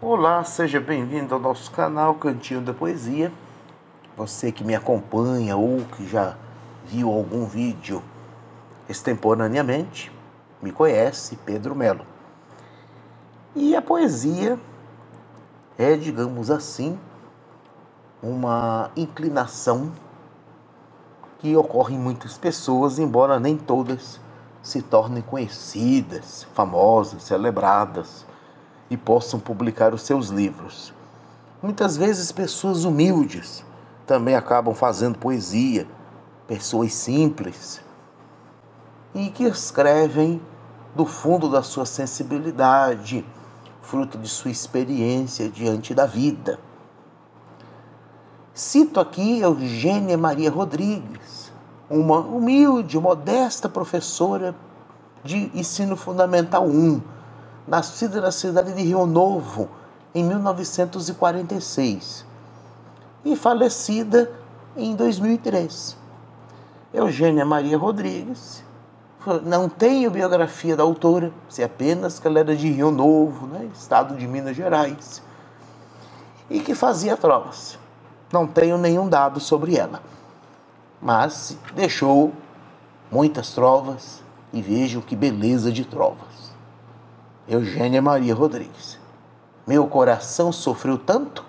Olá, seja bem-vindo ao nosso canal Cantinho da Poesia. Você que me acompanha ou que já viu algum vídeo extemporaneamente, me conhece, Pedro Melo. E a poesia é, digamos assim, uma inclinação que ocorre em muitas pessoas, embora nem todas se tornem conhecidas, famosas, celebradas e possam publicar os seus livros. Muitas vezes pessoas humildes também acabam fazendo poesia, pessoas simples e que escrevem do fundo da sua sensibilidade, fruto de sua experiência diante da vida. Cito aqui Eugênia Maria Rodrigues, uma humilde, modesta professora de ensino fundamental 1, nascida na cidade de Rio Novo em 1946 e falecida em 2003. Eugênia Maria Rodrigues, não tenho biografia da autora, sei apenas que ela era de Rio Novo, né, estado de Minas Gerais, e que fazia trovas. Não tenho nenhum dado sobre ela, mas deixou muitas trovas e vejam que beleza de trovas. Eugênia Maria Rodrigues. Meu coração sofreu tanto,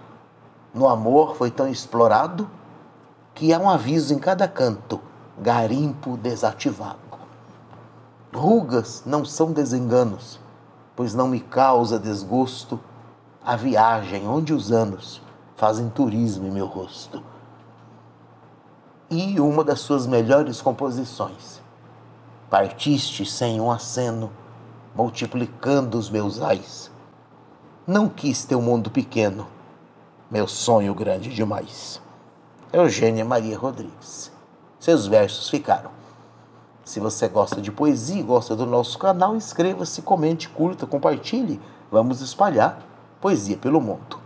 no amor foi tão explorado, que há um aviso em cada canto: garimpo desativado. Rugas não são desenganos, pois não me causa desgosto a viagem onde os anos fazem turismo em meu rosto. E uma das suas melhores composições. Partiste sem um aceno, multiplicando os meus ais. Não quis teu mundo pequeno, meu sonho grande demais. Eugênia Maria Rodrigues. Seus versos ficaram. Se você gosta de poesia e gosta do nosso canal, inscreva-se, comente, curta, compartilhe. Vamos espalhar poesia pelo mundo.